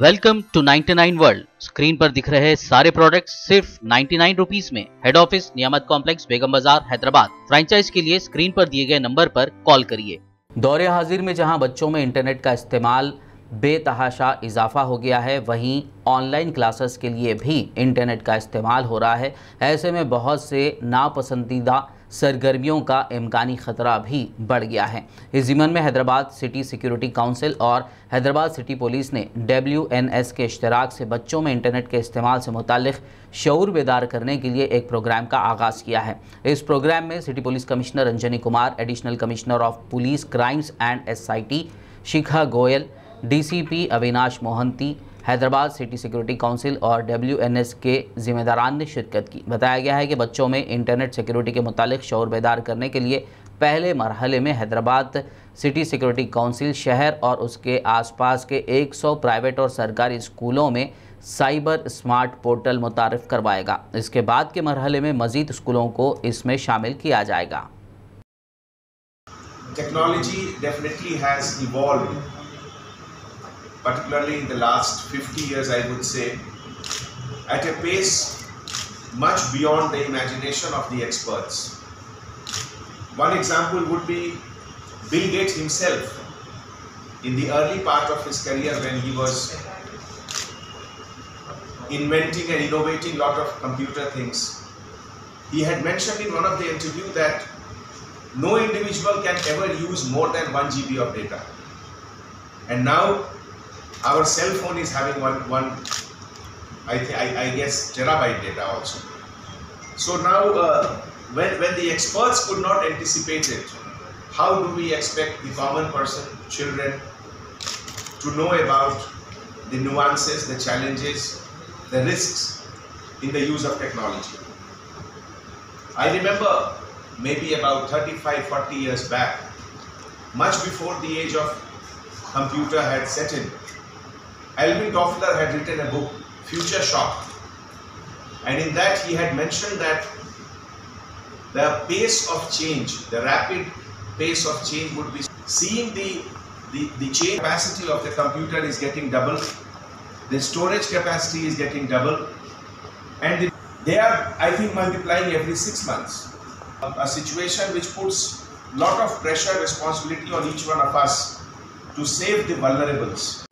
Welcome to 99 world screen पर दिख रहे सारे प्रोडक्ट्स सिर्फ़ 99 रुपीस में. Head office Niyamat complex Begum Bazar Hyderabad franchise के लिए स्क्रीन पर दिए गए नंबर पर कॉल करिए. दौरे हाजिर में जहाँ बच्चों में इंटरनेट का इस्तेमाल बेतहाशा इजाफा हो गया है, वहीं ऑनलाइन क्लासेस के लिए भी इंटरनेट का इस्तेमाल हो रहा है। ऐसे में बहुत से नापसंदीदा सरगर्मियों का इम्कानी ख़तरा भी बढ़ गया है। इस ज़िमन में हैदराबाद सिटी सिक्योरिटी काउंसिल और हैदराबाद सिटी पुलिस ने डब्ल्यू एन एस के इश्तराक से बच्चों में इंटरनेट के इस्तेमाल से मुतल शूर बेदार करने के लिए एक प्रोग्राम का आगाज़ किया है। इस प्रोग्राम में city police commissioner Anjani Kumar, additional commissioner of police crimes and S I T Shikha Goyal D C P Avinash Mohanty Hyderabad city security council और WNS के जिम्मेदारान ने शिरकत की। बताया गया है कि बच्चों में इंटरनेट सिक्योरिटी के मुतालिक शौर बेदार करने के लिए पहले मरहले में हैदराबाद सिटी सिक्योरिटी काउंसिल शहर और उसके आसपास के 100 प्राइवेट और सरकारी स्कूलों में साइबर स्मार्ट पोर्टल मुतारफ़ करवाएगा। इसके बाद के मरहले में मज़ीद स्कूलों को इसमें शामिल किया जाएगा। Technology definitely has evolved. Particularly in the last 50 years, I would say, at a pace much beyond the imagination of the experts. One example would be Bill Gates himself in the early part of his career when he was inventing and innovating a lot of computer things. He had mentioned in one of the interview that no individual can ever use more than 1 GB of data. And now our cell phone is having one one I, I, I guess terabyte data also. So now uh, when, when the experts could not anticipate it, how do we expect the common person, children, to know about the nuances, the challenges, the risks in the use of technology? I remember maybe about 35, 40 years back, much before the age of computer had set in, Alvin Toffler had written a book, Future Shock. And in that he had mentioned that the pace of change, the rapid pace of change would be seeing the, the, the change capacity of the computer is getting double, the storage capacity is getting double, and they are, I think, multiplying every six months. A, a situation which puts lot of pressure, responsibility on each one of us to save the vulnerables